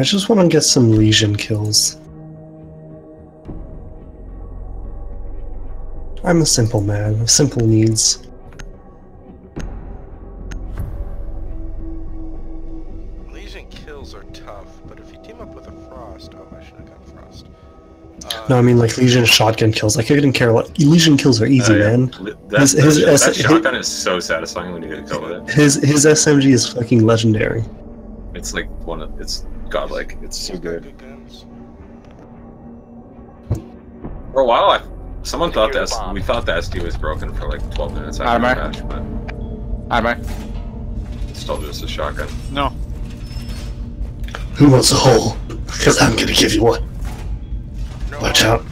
I just want to get some Lesion kills. I'm a simple man with simple needs. Lesion kills are tough, but if you team up with a Frost, oh, I should have got Frost. Uh, No, I mean like Lesion shotgun kills. Like I didn't care what Lesion kills are easy, Oh, yeah. man. That, His- that, his- that his- shotgun is so satisfying when you get a kill with it. His his SMG is fucking legendary. It's like one of it's godlike. It's so good. good. For a while, I, someone thought Secure that we thought the SD was broken for like 12 minutes after Armor. the match, but Armor. it's still just a shotgun. No. Who wants a hole? Because I'm gonna give you one. No, Watch out.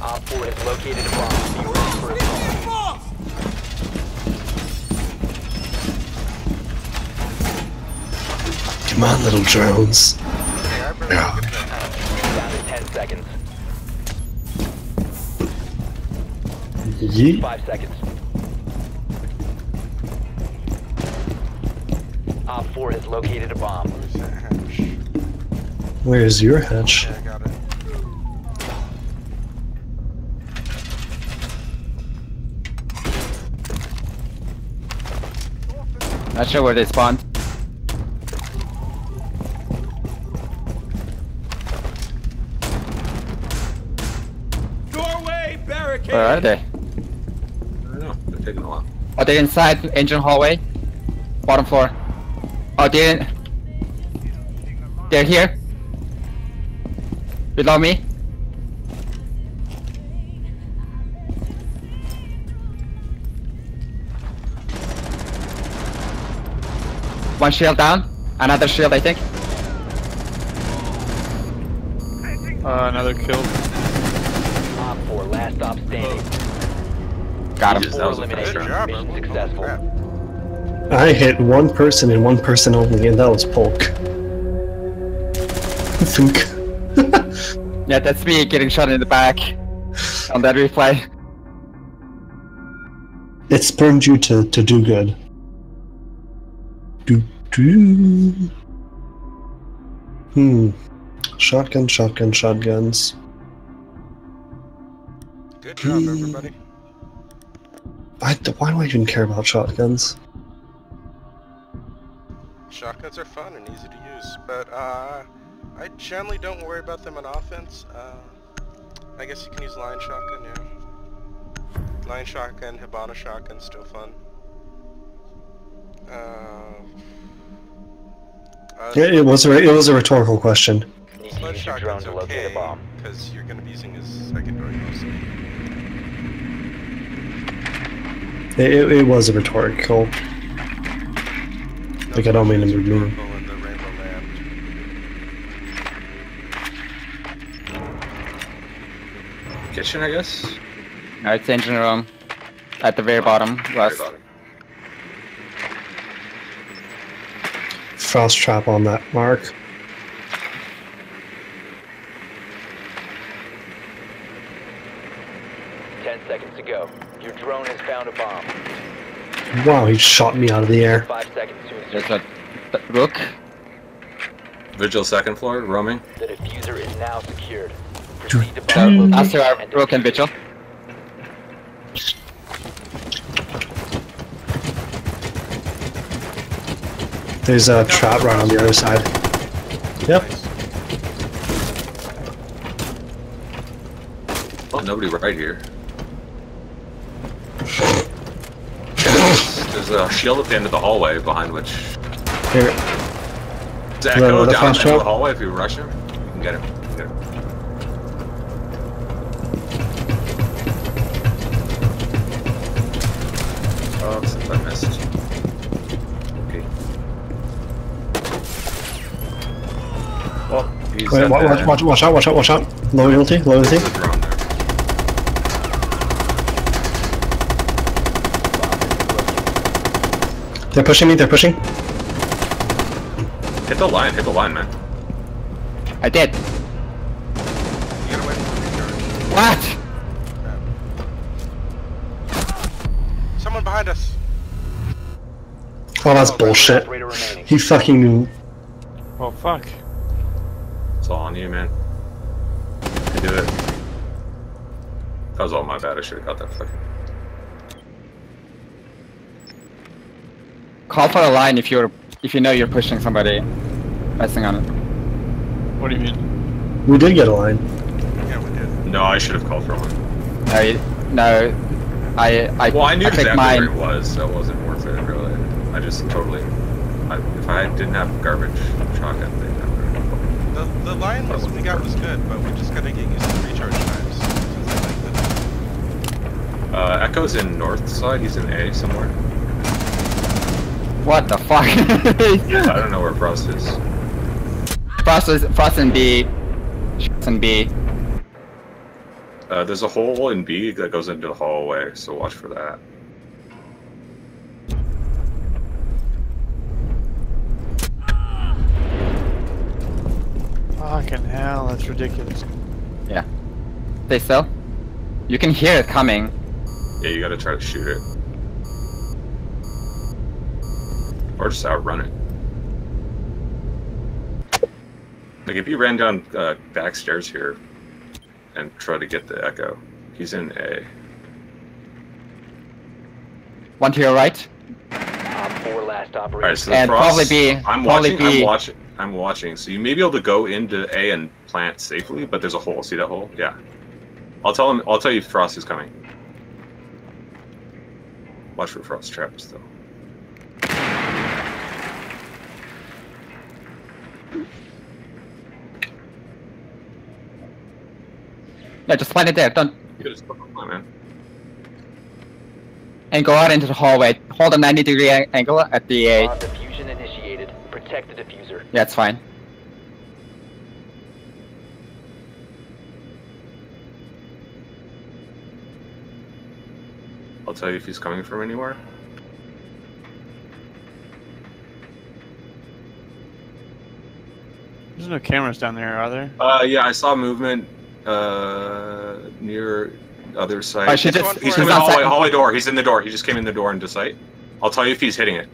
Op 4 has located a bomb. Be ready for assault. Come on, little drones. Hey, I better Yeah. look at that. Down to 10 seconds. Yeet. 5 seconds. Op 4 has located a bomb. Where's that hatch? Where's your hatch? Yeah, I got it. Not sure where they spawned. Where are they? I don't know. They're taking a while. Are they inside engine hallway? Bottom floor. Oh, they They're here. Below me. One shield down. Another shield, I think. Uh, another kill. Op 4, last stop standing. Got him. Jesus, that Four was a eliminated. fast Good job, Mission successful. I hit one person and one person only, and that was Polk. Think. Yeah, that's me getting shot in the back. On that replay. It spurred you to, to do good. Do do. Hmm. Shotgun, shotgun, shotguns. Good job, everybody. I, why do I even care about shotguns? Shotguns are fun and easy to use, but uh, I generally don't worry about them on offense. Uh, I guess you can use Lion shotgun, yeah. Lion shotgun, Hibana shotgun, still fun. Uh, uh, Yeah, it was a it was a rhetorical question. Need to use your drone to locate okay, a bomb. because you're going to be using his secondary mostly. It, it, it was a rhetorical. Like, I don't mean to be mean. Rhetorical in the Rainbow Land. Kitchen, I guess. No, it's engine room. At the very bottom. Very West. bottom. Frost trap on that mark. Ten seconds to go. Your drone has found a bomb. Wow, he shot me out of the air. Five seconds to There's a rook. Vigil second floor, roaming. The diffuser is now secured. Proceed to bomb after our rook and vigil. There's a trap right on the other side. Yep. Nice. Oh, nobody right here. There's a shield at the end of the hallway behind which. Here. Echo another down the end of the hallway if you rush him? You can get him. Get him. Oh, since I missed. Okay. Well, he's Wait, watch, watch, watch, watch out, watch out, watch out. Loyalty, loyalty. There's a They're pushing me, they're pushing. Hit the line, hit the line, man. I did. What? Someone behind us. Oh, that's bullshit. He fucking knew. Well, fuck. It's all on you, man. I do it. That was all my bad. I should have got that fucking. Call for a line if you're if you know you're pushing somebody. Pressing on it. What do you mean? We did get a line. Yeah, we did. No, I should have called for one. No, you, no. I I Well, I knew I exactly mine. where it was, so it wasn't worth it, really. I just totally. I, if I didn't have garbage shotgun thing, I would The, the line was, we got was good, but we just gotta get used to recharge times. Like. Uh, Echo's in north side. He's in A somewhere. What the fuck? I don't know where Frost is. Frost is Frost and B. Shots and B. Uh, there's a hole in B that goes into the hallway, so watch for that. Fucking hell, that's ridiculous. Yeah. They still. You can hear it coming. Yeah, you gotta try to shoot it. Or just outrun it. Like, if you ran down uh, back stairs here and try to get the Echo, he's in A. One to your right. Op 4 last operator. Alright, so And the Frost, probably B, I'm probably watching, B. I'm watching, I'm watching. So you may be able to go into A and plant safely, but there's a hole. See that hole? Yeah. I'll tell him, I'll tell you Frost is coming. Watch for Frost traps, though. Yeah, just plant it there. Don't You gotta stop man. and go out into the hallway. Hold a 90 degree angle at the A. Bomb diffusion initiated. Protect the diffuser. Yeah, it's fine. I'll tell you if he's coming from anywhere. There's no cameras down there, are there? Uh, yeah, I saw movement uh, near other side. I should He's just. He's for in the hallway, hallway door. He's in the door. He just came in the door into sight. I'll tell you if he's hitting it.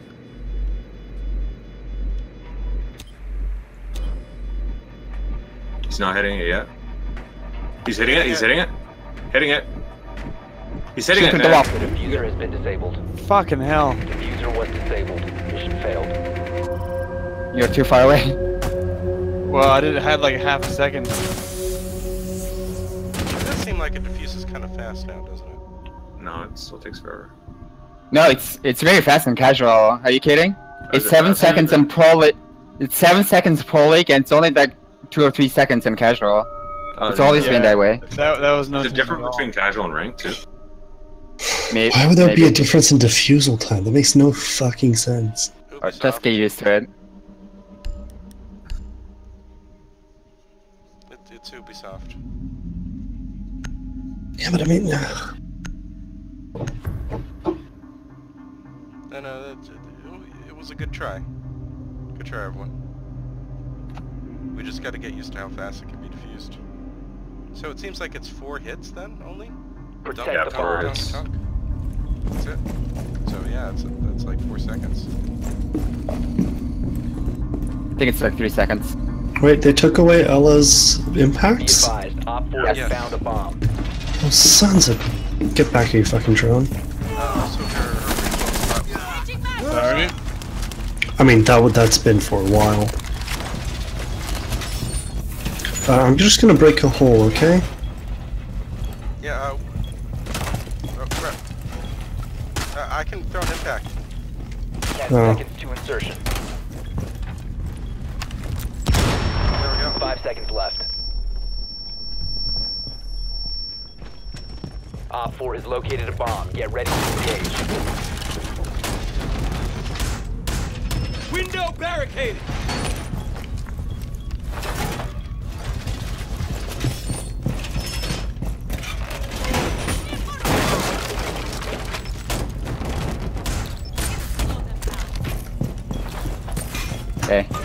He's not hitting it yet. He's hitting it. He's hitting it. Hitting it. He's hitting Shoot it. through the man. The diffuser has been disabled. Fucking hell. Diffuser was disabled. Mission failed. You're too far away. Well, I didn't have like half a second. It does seem like it diffuses kind of fast now, doesn't it? No, it still takes forever. No, it's it's very fast and casual. Are you kidding? It's Is it seven seconds in pro league. It's seven seconds pro league, and it's only like two or three seconds in casual. Uh, It's always yeah. been that way. That, that was no. There's a difference between casual and ranked too. May- Why would there be a difference in diffusal time? That makes no fucking sense. Or Ubisoft. just get used to it. It, it's Ubisoft. Yeah, but I mean, And uh, it, it was a good try. Good try, everyone. We just got to get used to how fast it can be diffused. So it seems like it's four hits then only. Protect Yeah, the four hits. Dunk, dunk. That's it. So yeah, it's that's like four seconds. I think it's like three seconds. wait, they took away Ela's Be impacts? advised, Op 4 Yes. has found a bomb. Oh, sons of... Get back here, you fucking drone. So her, her regional spot- Sorry. I mean, that would that's been for a while. Uh, I'm just gonna break a hole, okay? Yeah. Uh, oh, crap. Uh, I can throw an impact. 10 Oh. seconds to insertion. There we go. 5 seconds left. Op 4 has located a bomb. Get ready to engage. Window barricaded! Okay.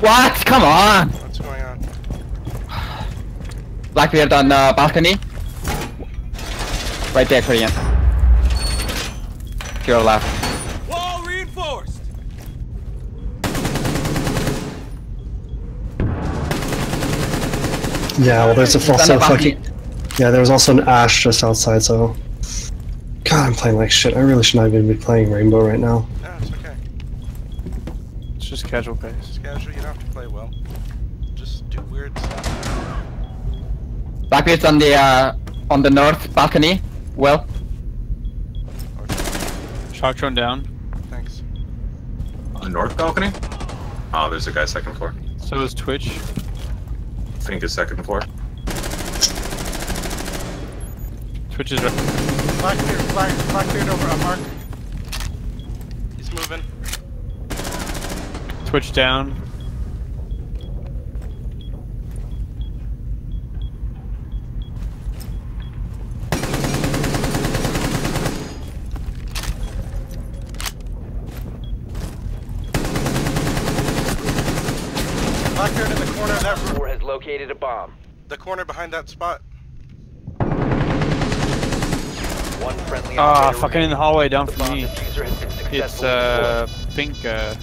What? Come on! What's going on? Blackbeard on uh, balcony. Right there, Korean. To your left. Wall reinforced. Yeah, well, there's a He's also the fucking. Yeah, there was also an Ash just outside, so. God, I'm playing like shit. I really should not even be playing Rainbow right now. No, it's okay. It's just casual pace. It's casual, you don't have to play well. Just do weird stuff. Blackbeard's on the uh, on the north balcony. Well, Okay, Shock drone down. thanks. On the north balcony? Oh, there's a guy second floor. So is Twitch. I think it's second floor. Twitch is right. Blackbeard, Black, Blackbeard over on Mark. He's moving. Twitch down. Blackbeard in the corner of that room. 4 has located a bomb. The corner behind that spot. One friendly Ah, operator fucking in the hallway down The from me. diffuser has been successfully It's uh, pink. Uh,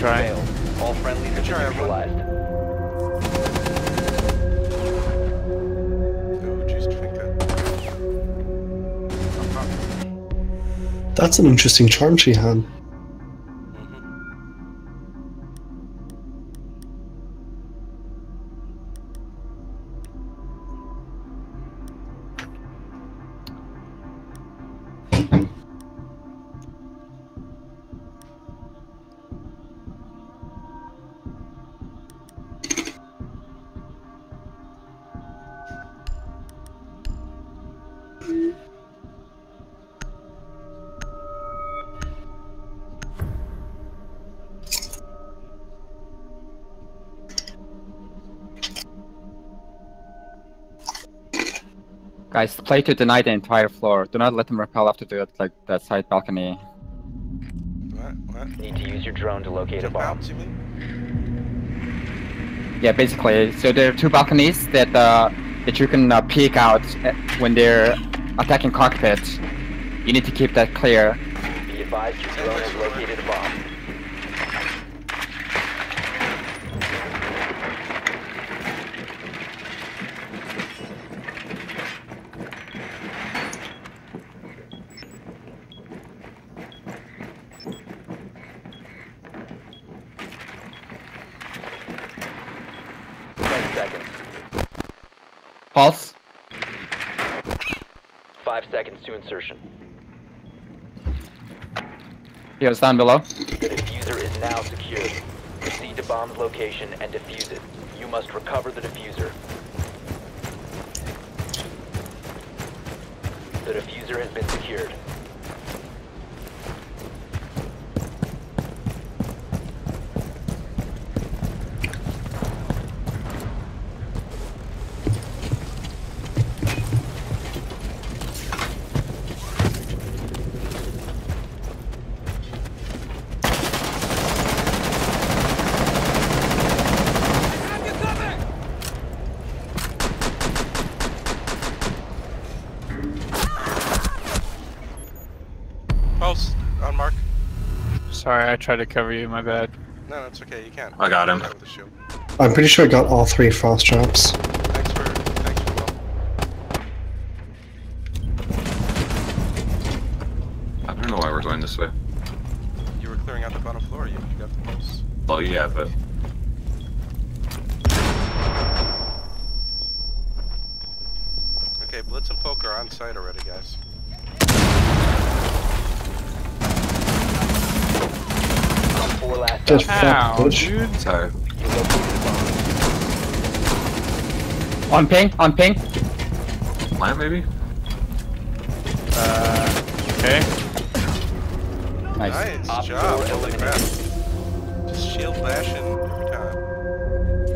good Mission try. All friendlies have try, everyone. neutralized. Jeez, Finka. I'm not- That's an interesting charm she had. Guys, play to deny the entire floor. Do not let them repel after the like that side balcony. What? What? Need to use your drone to locate a bomb. out. Yeah, basically. So there are two balconies that uh, that you can uh, peek out uh, when they're attacking cockpit. You need to keep that clear. Be advised your drone has located a bomb. Ten seconds. Pulse. Five seconds to insertion. Here's down below. The diffuser is now secured. Proceed to bomb's location and defuse it. You must recover the diffuser. The diffuser has been secured. Pulse on Mark. Sorry, I tried to cover you. My bad. No, it's okay. You can. I got him. With the shield. I'm pretty sure I got all three frost traps. Thanks for. Thanks for well. I don't know why we're going this way. You were clearing out the bottom floor. You, you got the pulse. Oh yeah, but Okay, Blitz and Poke are on site already, guys. Four last Just op- fuck, Ow, bitch. dude. sorry. You located a bomb. On ping. On ping. Plant maybe? Uh, okay. Nice. Nice Op job. Holy crap. Just shield bashing every time.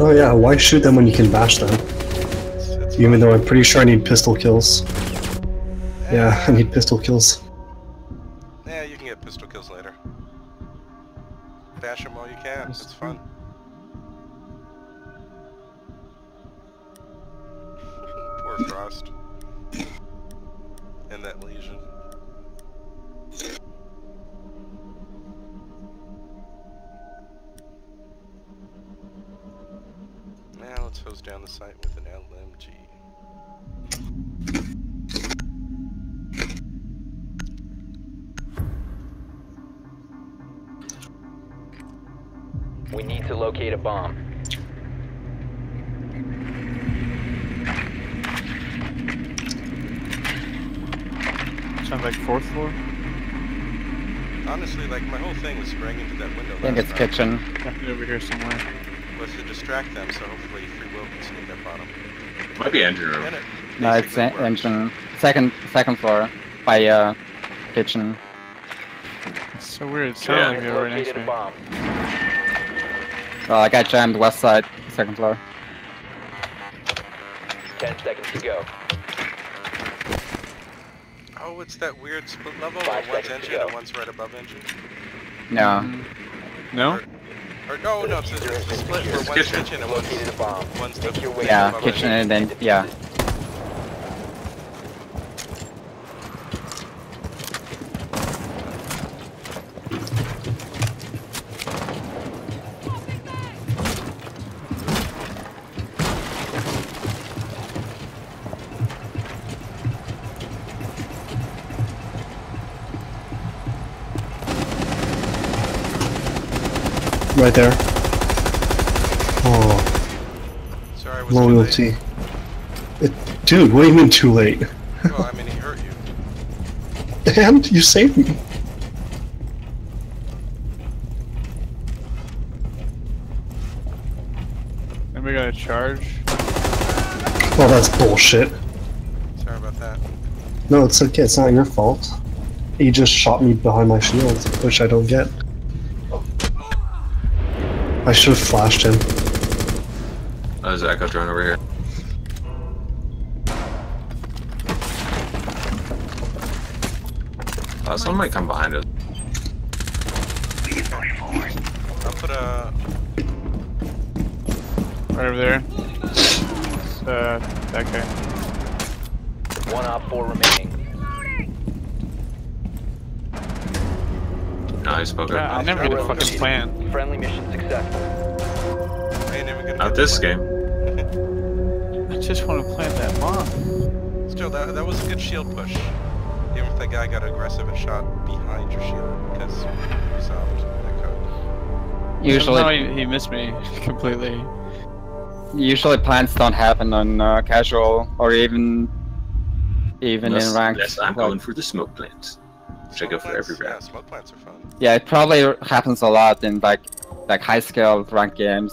Oh yeah, why shoot them when you can bash them? It's, it's Even though I'm pretty sure I need pistol kills. Yeah, I need pistol kills. Can. It's fun. Poor Frost. And that lesion. Now let's hose down the site need to locate a bomb. Sounds like fourth floor. Honestly, like my whole thing was spraying into that window. I think last it's round kitchen. Definitely over here somewhere. Was to distract them, so hopefully free will can sneak up on them. Might be engine room. And it No, it's basically en- worked. engine. Second, second floor by uh, kitchen. It's so weird. It sounded like Has they were right next located to me. Bomb. I got jammed west side, second floor. Ten seconds to go. Oh, it's that weird split level Five where one's engine and one's right above engine. No. Mm. No? Or no, no, it's a, it's a split been where one's Kitchen. kitchen and one's, Located a bomb. one's Make the Yeah, kitchen and then yeah. Right there. Oh, Sorry, oh, was it too late? loyalty. It, dude, what do you mean too late? Well, I mean, he hurt you. And you saved me. And we got a charge? Well, that's bullshit. Sorry about that. No, it's okay. It's not your fault. He just shot me behind my shield, which I don't get. I should have flashed him. Oh, there's an echo drone over here. Uh, someone might come behind us. I'll put a. Right over there. It's, uh, that guy. One op four remaining. No, he spoke Yeah, I never get a fucking okay. plan. Friendly mission successful. I ain't even gonna Not this a game. I just want to plant that bomb. Still, that, that was a good shield push. Even if that guy got aggressive and shot behind your shield, because Ubisoft, that code. Usually, Somehow he, he missed me completely. usually plants don't happen on uh, casual or even even Unless, in ranked. unless I'm like- going for the smoke plants. Which I go Smoke for every plants- Yeah, round. smoke plants are fun. Yeah, it probably happens a lot in like like high scale ranked games,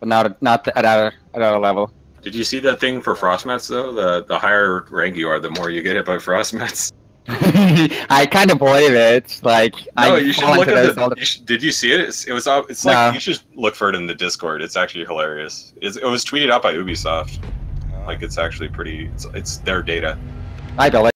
but not not at our at our level. Did you see that thing for frost frostmats though? The the higher rank you are, the more you get hit by frost frostmats. I kind of believe it. Like No, I you should look at those the. the- You should, did you see it? It's, it was. up- It's like No. you should look for it in the Discord. It's actually hilarious. It's, it was tweeted out by Ubisoft. Uh, Like it's actually pretty. It's, it's their data. I believe.